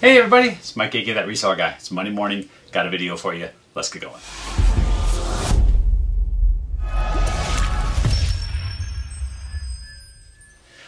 Hey everybody, it's Mike aka That Reseller Guy. It's Monday morning, got a video for you. Let's get going.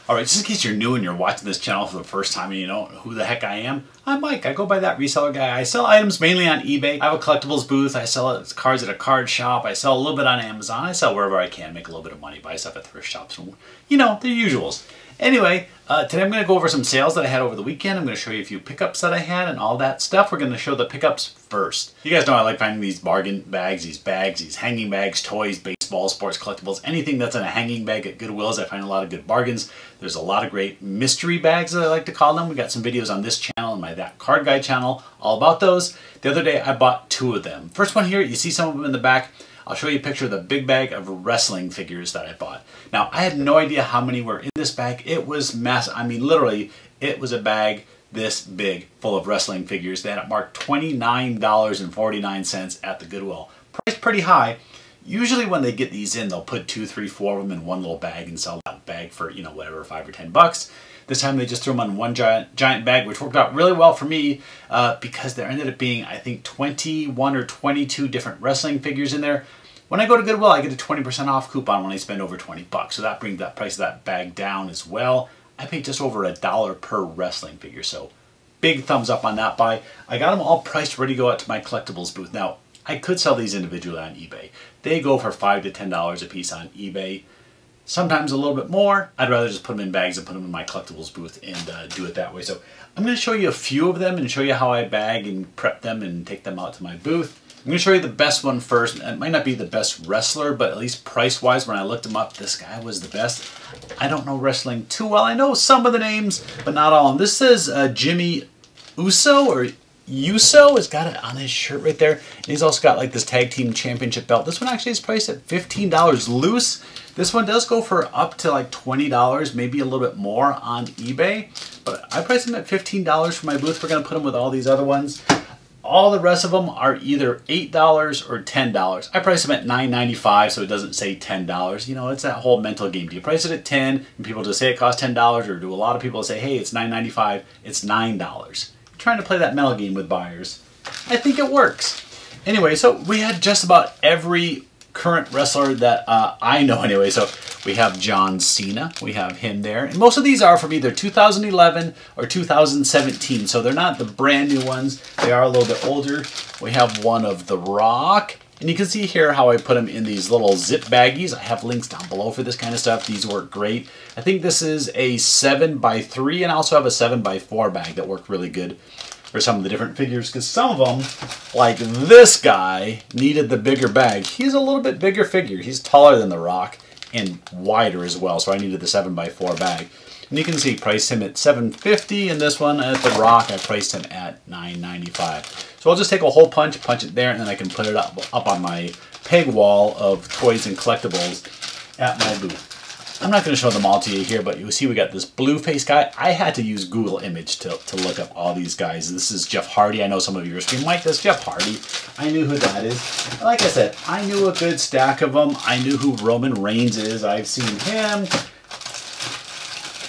Alright, just in case you're new and you're watching this channel for the first time and you know who the heck I am, I'm Mike. I go by That Reseller Guy. I sell items mainly on eBay. I have a collectibles booth. I sell cards at a card shop. I sell a little bit on Amazon. I sell wherever I can, make a little bit of money, buy stuff at thrift shops. You know, the usuals. Anyway, uh, today I'm going to go over some sales that I had over the weekend. I'm going to show you a few pickups that I had and all that stuff. We're going to show the pickups first. You guys know I like finding these bargain bags, these bags, these hanging bags, toys, baseball, sports collectibles, anything that's in a hanging bag at Goodwill's. I find a lot of good bargains. There's a lot of great mystery bags that I like to call them. We got some videos on this channel and my That Card Guy channel all about those. The other day I bought two of them. First one here, you see some of them in the back. I'll show you a picture of the big bag of wrestling figures that I bought. Now, I had no idea how many were in this bag. It was massive. I mean, literally, it was a bag this big full of wrestling figures. It marked $29.49 at the Goodwill. Price pretty high. Usually when they get these in, they'll put two, three, four of them in one little bag and sell that bag for, you know, whatever, five or ten bucks. This time they just threw them on one giant, giant bag, which worked out really well for me uh, because there ended up being, I think, 21 or 22 different wrestling figures in there. When I go to Goodwill, I get a 20% off coupon when I spend over 20 bucks. So that brings that price of that bag down as well. I paid just over a dollar per wrestling figure. So big thumbs up on that buy. I got them all priced ready to go out to my collectibles booth. Now, I could sell these individually on eBay. They go for 5 to $10 a piece on eBay. Sometimes a little bit more. I'd rather just put them in bags and put them in my collectibles booth and uh, do it that way. So I'm going to show you a few of them and show you how I bag and prep them and take them out to my booth. I'm going to show you the best one first. It might not be the best wrestler, but at least price-wise, when I looked him up, this guy was the best. I don't know wrestling too well. I know some of the names, but not all. And this says uh, Jimmy Uso or Uso has got it on his shirt right there. And he's also got like this tag team championship belt. This one actually is priced at $15 loose. This one does go for up to like $20, maybe a little bit more on eBay. But I priced him at $15 for my booth. We're going to put him with all these other ones. All the rest of them are either $8 or $10. I price them at $9.95 so it doesn't say $10. You know, it's that whole mental game. Do you price it at 10 and people just say it costs $10 or do a lot of people say, hey, it's $9.95, it's $9? trying to play that mental game with buyers. I think it works. Anyway, so we had just about every current wrestler that uh, I know anyway. So we have John Cena. We have him there. And most of these are from either 2011 or 2017. So they're not the brand new ones. They are a little bit older. We have one of The Rock. And you can see here how I put them in these little zip baggies. I have links down below for this kind of stuff. These work great. I think this is a 7 by 3 and I also have a 7 by 4 bag that worked really good for some of the different figures because some of them, like this guy, needed the bigger bag. He's a little bit bigger figure. He's taller than The Rock and wider as well, so I needed the 7x4 bag. And you can see priced him at 750 and this one at The Rock I priced him at 995 So I'll just take a hole punch, punch it there, and then I can put it up, up on my peg wall of toys and collectibles at my booth. I'm not going to show them all to you here, but you see we got this blue face guy. I had to use Google image to, to look up all these guys. This is Jeff Hardy. I know some of you are screaming, like this, Jeff Hardy. I knew who that is. Like I said, I knew a good stack of them. I knew who Roman Reigns is. I've seen him.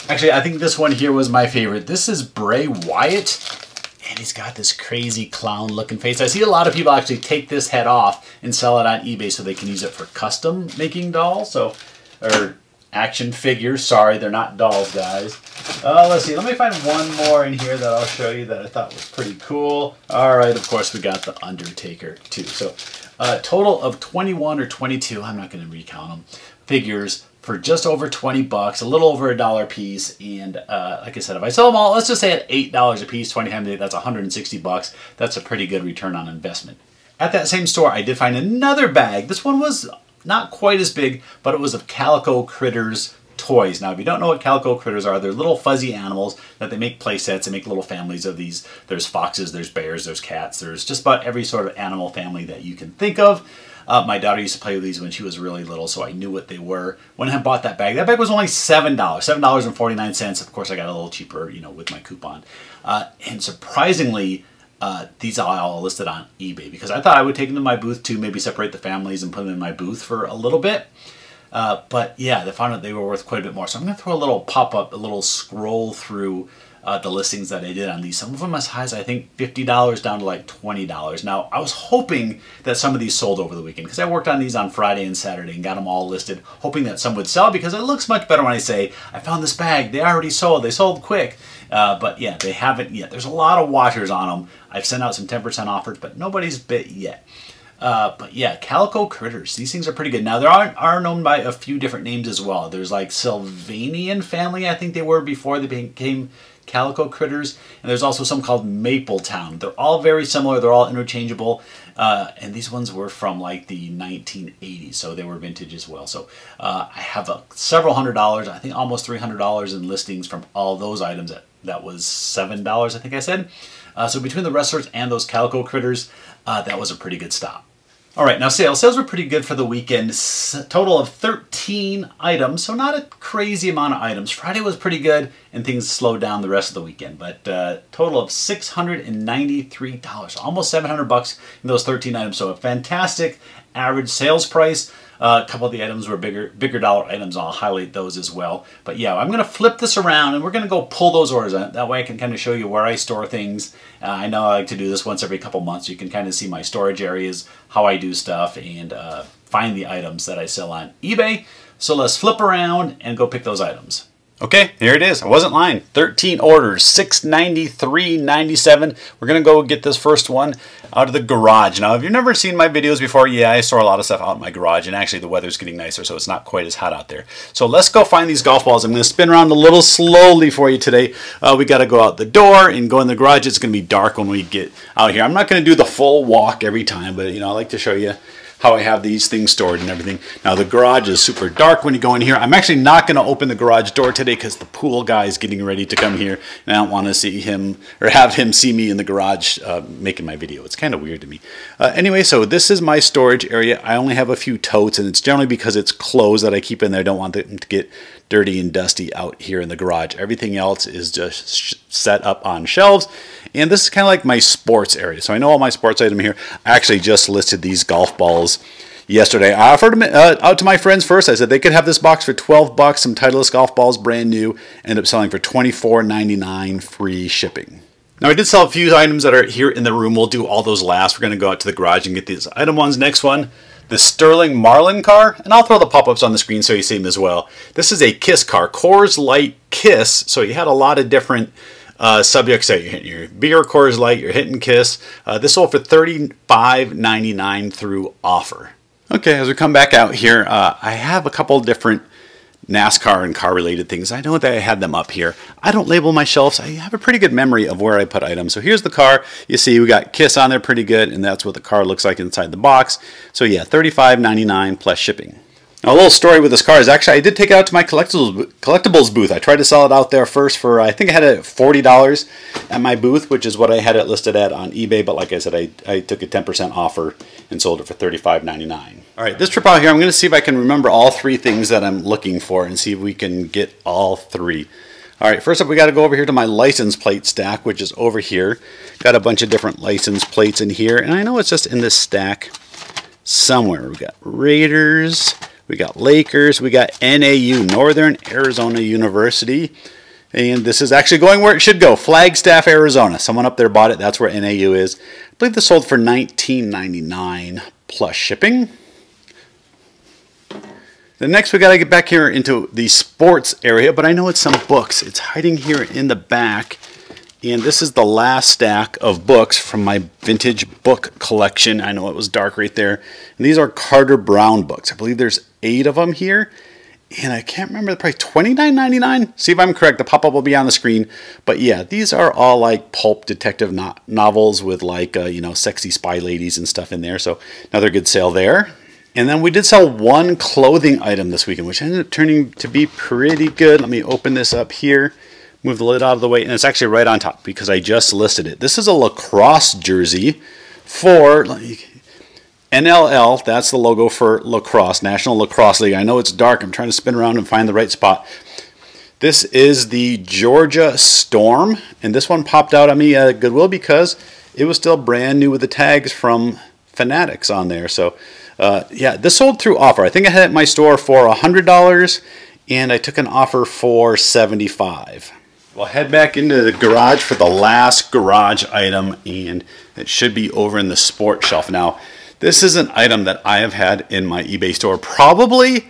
Actually, I think this one here was my favorite. This is Bray Wyatt. And he's got this crazy clown looking face. I see a lot of people actually take this head off and sell it on eBay so they can use it for custom making dolls. So, or action figures. Sorry, they're not dolls, guys. Uh, let's see. Let me find one more in here that I'll show you that I thought was pretty cool. All right, of course, we got the Undertaker, too. So, uh, total of 21 or 22, I'm not going to recount them, figures for just over 20 bucks, a little over a dollar piece. And uh, like I said, if I sell them all, let's just say at $8 a piece, 20 times 8, that's 160 bucks. That's a pretty good return on investment. At that same store, I did find another bag. This one was not quite as big, but it was of Calico Critters toys. Now, if you don't know what Calico Critters are, they're little fuzzy animals that they make play sets and make little families of these. There's foxes, there's bears, there's cats, there's just about every sort of animal family that you can think of. Uh, my daughter used to play with these when she was really little, so I knew what they were. When I bought that bag, that bag was only $7, $7.49. Of course, I got a little cheaper, you know, with my coupon. Uh, and surprisingly, uh, these are all listed on eBay because I thought I would take them to my booth to maybe separate the families and put them in my booth for a little bit. Uh, but yeah, they found out they were worth quite a bit more. So I'm going to throw a little pop-up, a little scroll through uh, the listings that I did on these. Some of them as high as I think $50 down to like $20. Now, I was hoping that some of these sold over the weekend because I worked on these on Friday and Saturday and got them all listed, hoping that some would sell because it looks much better when I say, I found this bag, they already sold, they sold quick. Uh, but yeah, they haven't yet. There's a lot of watchers on them. I've sent out some 10% offers, but nobody's bit yet. Uh, but yeah, Calico Critters. These things are pretty good. Now, they are, are known by a few different names as well. There's like Sylvanian family, I think they were before they became Calico Critters. And there's also some called Mapletown. They're all very similar. They're all interchangeable. Uh, and these ones were from like the 1980s, so they were vintage as well. So uh, I have a, several hundred dollars, I think almost $300 in listings from all those items. That, that was $7, I think I said. Uh, so between the wrestlers and those Calico Critters, uh, that was a pretty good stop. All right, now sales. Sales were pretty good for the weekend. S total of 13 items, so not a crazy amount of items. Friday was pretty good, and things slowed down the rest of the weekend. But uh, total of $693, almost 700 bucks in those 13 items. So a fantastic average sales price. Uh, a couple of the items were bigger, bigger dollar items. I'll highlight those as well. But yeah, I'm going to flip this around and we're going to go pull those orders. Out. That way I can kind of show you where I store things. Uh, I know I like to do this once every couple months. You can kind of see my storage areas, how I do stuff, and uh, find the items that I sell on eBay. So let's flip around and go pick those items. Okay, here it is. I wasn't lying. 13 orders, 693.97. We're gonna go get this first one out of the garage. Now, if you've never seen my videos before, yeah, I store a lot of stuff out in my garage, and actually the weather's getting nicer, so it's not quite as hot out there. So let's go find these golf balls. I'm gonna spin around a little slowly for you today. Uh, we gotta go out the door and go in the garage. It's gonna be dark when we get out here. I'm not gonna do the full walk every time, but you know, I like to show you how I have these things stored and everything. Now the garage is super dark when you go in here. I'm actually not going to open the garage door today because the pool guy is getting ready to come here and I don't want to see him or have him see me in the garage uh, making my video. It's kind of weird to me. Uh, anyway, so this is my storage area. I only have a few totes and it's generally because it's clothes that I keep in there. I don't want them to get dirty and dusty out here in the garage. Everything else is just set up on shelves. And this is kind of like my sports area. So I know all my sports item here. I actually just listed these golf balls yesterday. I offered them uh, out to my friends first. I said they could have this box for 12 bucks, some Titleist golf balls, brand new. End up selling for $24.99 free shipping. Now I did sell a few items that are here in the room. We'll do all those last. We're going to go out to the garage and get these item ones. Next one, the Sterling Marlin car, and I'll throw the pop-ups on the screen so you see them as well. This is a Kiss car, Coors Light Kiss, so you had a lot of different uh, subjects that you're hitting. Your beer Coors Light, you're hitting Kiss. Uh, this sold for $35.99 through offer. Okay, as we come back out here, uh, I have a couple different NASCAR and car related things. I know that I had them up here. I don't label my shelves. I have a pretty good memory of where I put items. So here's the car. You see we got Kiss on there pretty good and that's what the car looks like inside the box. So yeah, $35.99 plus shipping. Now, a little story with this car is actually I did take it out to my collectibles collectibles booth. I tried to sell it out there first for I think I had it at forty dollars at my booth, which is what I had it listed at on eBay. But like I said, I, I took a ten percent offer and sold it for thirty five ninety nine. All right, this trip out here, I'm going to see if I can remember all three things that I'm looking for and see if we can get all three. All right, first up, we got to go over here to my license plate stack, which is over here. Got a bunch of different license plates in here, and I know it's just in this stack somewhere. We got Raiders. We got Lakers. We got NAU, Northern Arizona University. And this is actually going where it should go. Flagstaff, Arizona. Someone up there bought it. That's where NAU is. I believe this sold for $19.99 plus shipping. Then next we got to get back here into the sports area, but I know it's some books. It's hiding here in the back. And this is the last stack of books from my vintage book collection. I know it was dark right there. And these are Carter Brown books. I believe there's eight of them here. And I can't remember the price, $29.99? See if I'm correct, the pop-up will be on the screen. But yeah, these are all like pulp detective no novels with like, uh, you know, sexy spy ladies and stuff in there. So another good sale there. And then we did sell one clothing item this weekend, which ended up turning to be pretty good. Let me open this up here move the lid out of the way, and it's actually right on top because I just listed it. This is a lacrosse jersey for NLL. That's the logo for lacrosse, National Lacrosse League. I know it's dark. I'm trying to spin around and find the right spot. This is the Georgia Swarm, and this one popped out on me at Goodwill because it was still brand new with the tags from Fanatics on there. So, uh, yeah, this sold through offer. I think I had it in my store for $100, and I took an offer for 75 dollars We'll head back into the garage for the last garage item and it should be over in the sport shelf. Now, this is an item that I have had in my eBay store probably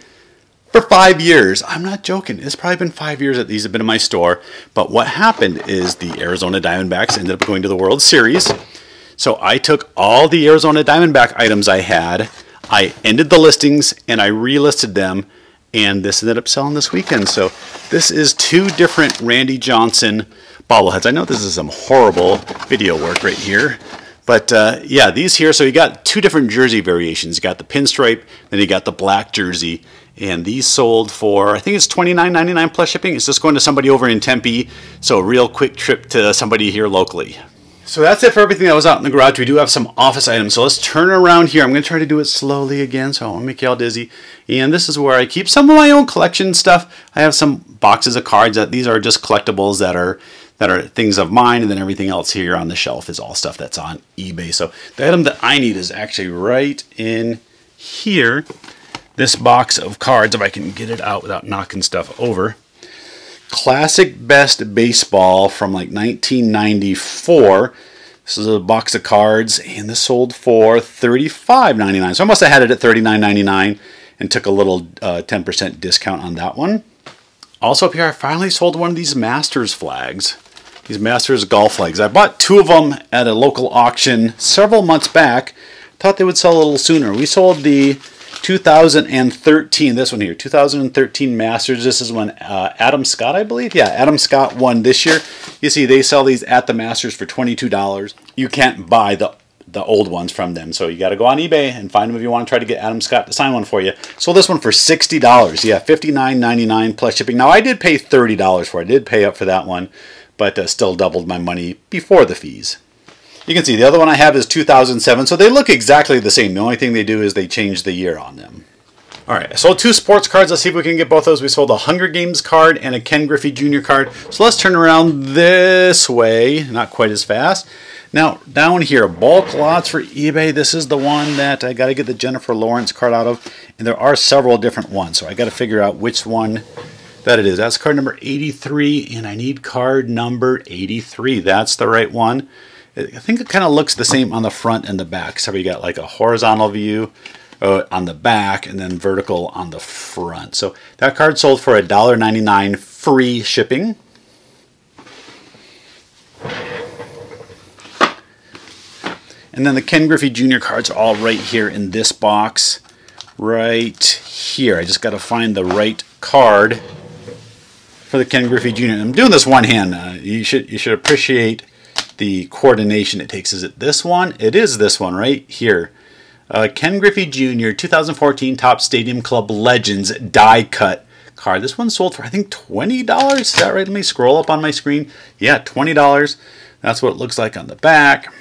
for five years. I'm not joking. It's probably been five years that these have been in my store. But what happened is the Arizona Diamondbacks ended up going to the World Series. So I took all the Arizona Diamondback items I had, I ended the listings, and I relisted them and this ended up selling this weekend. So this is two different Randy Johnson bobbleheads. I know this is some horrible video work right here, but uh, yeah, these here, so you got two different jersey variations. You got the pinstripe, then you got the black jersey, and these sold for, I think it's $29.99 plus shipping. It's just going to somebody over in Tempe, so a real quick trip to somebody here locally. So that's it for everything that was out in the garage. We do have some office items. So let's turn around here. I'm going to try to do it slowly again, so I won't make you all dizzy. And this is where I keep some of my own collection stuff. I have some boxes of cards that these are just collectibles that are that are things of mine, and then everything else here on the shelf is all stuff that's on eBay. So the item that I need is actually right in here. This box of cards, if I can get it out without knocking stuff over. Classic Best Baseball from like 1994. This is a box of cards, and this sold for $35.99. So I must have had it at $39.99 and took a little 10% uh, discount on that one. Also up here, I finally sold one of these Masters flags. These Masters golf flags. I bought two of them at a local auction several months back. Thought they would sell a little sooner. We sold the 2013, this one here, 2013 Masters. This is when uh, Adam Scott, I believe. Yeah, Adam Scott won this year. You see, they sell these at the Masters for $22. You can't buy the the old ones from them. So you got to go on eBay and find them if you want to try to get Adam Scott to sign one for you. Sold this one for $60. Yeah, $59.99 plus shipping. Now, I did pay $30 for it. I did pay up for that one, but uh, still doubled my money before the fees. You can see the other one I have is 2007, so they look exactly the same. The only thing they do is they change the year on them. All right, I sold two sports cards. Let's see if we can get both those. We sold a Hunger Games card and a Ken Griffey Jr. card. So let's turn around this way, not quite as fast. Now, down here, bulk lots for eBay. This is the one that I got to get the Jennifer Lawrence card out of. And there are several different ones, so I got to figure out which one that it is. That's card number 83, and I need card number 83. That's the right one. I think it kind of looks the same on the front and the back. So we got like a horizontal view uh, on the back and then vertical on the front. So that card sold for $1.99 free shipping. And then the Ken Griffey Jr. cards are all right here in this box. Right here. I just got to find the right card for the Ken Griffey Jr. I'm doing this one hand. Uh, you should you should appreciate the coordination it takes. Is it this one? It is this one right here. Uh, Ken Griffey Jr. 2014 Topps Stadium Club Legends die cut card. This one sold for I think $20. Is that right? Let me scroll up on my screen. Yeah, $20. That's what it looks like on the back.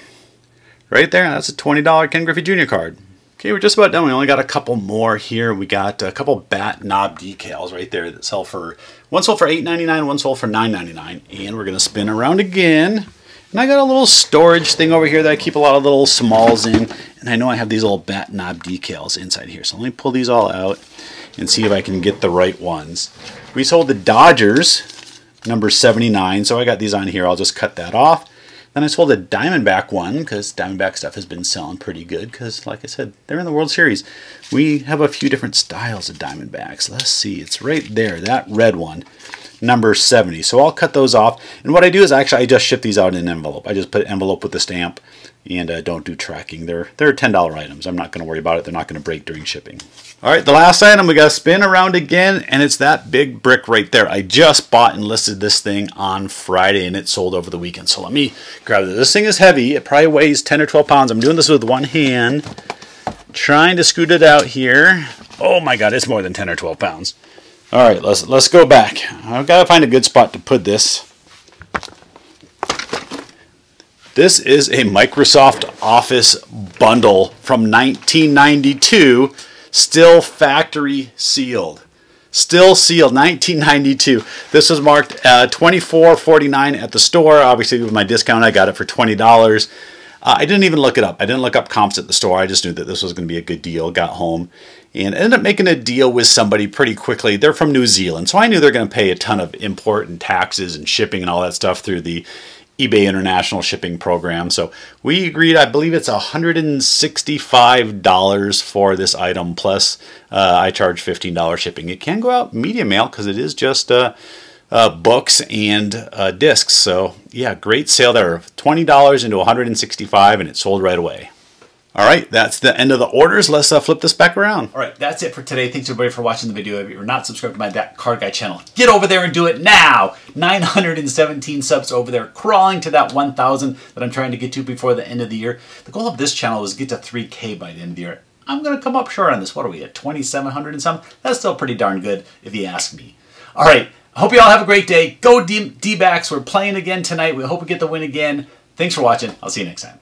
Right there, that's a $20 Ken Griffey Jr. card. Okay, we're just about done. We only got a couple more here. We got a couple bat knob decals right there that sell for, one sold for $8.99, one sold for $9.99. And we're to spin around again. And I got a little storage thing over here that I keep a lot of little smalls in. And I know I have these little bat knob decals inside here. So let me pull these all out and see if I can get the right ones. We sold the Dodgers, number 79. So I got these on here. I'll just cut that off. Then I sold a Diamondback one because Diamondback stuff has been selling pretty good because, like I said, they're in the World Series. We have a few different styles of Diamondbacks. Let's see. It's right there, that red one number 70. So I'll cut those off. And what I do is actually I just ship these out in an envelope. I just put an envelope with the stamp and uh, don't do tracking. They're, they're $10 items. I'm not going to worry about it. They're not going to break during shipping. All right, the last item, we got to spin around again, and it's that big brick right there. I just bought and listed this thing on Friday, and it sold over the weekend. So let me grab it. This thing is heavy. It probably weighs 10 or 12 pounds. I'm doing this with one hand, trying to scoot it out here. Oh my God, it's more than 10 or 12 pounds. All right, let's let's go back. I've got to find a good spot to put this. This is a Microsoft Office bundle from 1992, still factory sealed. Still sealed, 1992. This was marked uh, 24.49 at the store. Obviously, with my discount, I got it for $20. Uh, I didn't even look it up. I didn't look up comps at the store. I just knew that this was going to be a good deal. Got home and ended up making a deal with somebody pretty quickly. They're from New Zealand, so I knew they're going to pay a ton of import and taxes and shipping and all that stuff through the eBay International Shipping Program. So we agreed, I believe it's $165 for this item, plus uh, I charge $15 shipping. It can go out media mail because it is just uh, uh, books and uh, discs. So yeah, great sale there. $20 into 165 and it sold right away. All right, that's the end of the orders. Let's uh, flip this back around. All right, that's it for today. Thanks everybody for watching the video. If you're not subscribed to my that Card Guy channel, get over there and do it now. 917 subs over there, crawling to that 1,000 that I'm trying to get to before the end of the year. The goal of this channel is get to 3K by the end of the year. I'm going to come up short on this. What are we at, 2,700 and some? That's still pretty darn good if you ask me. All right, hope you all have a great day. Go D-backs. We're playing again tonight. We hope we get the win again. Thanks for watching. I'll see you next time.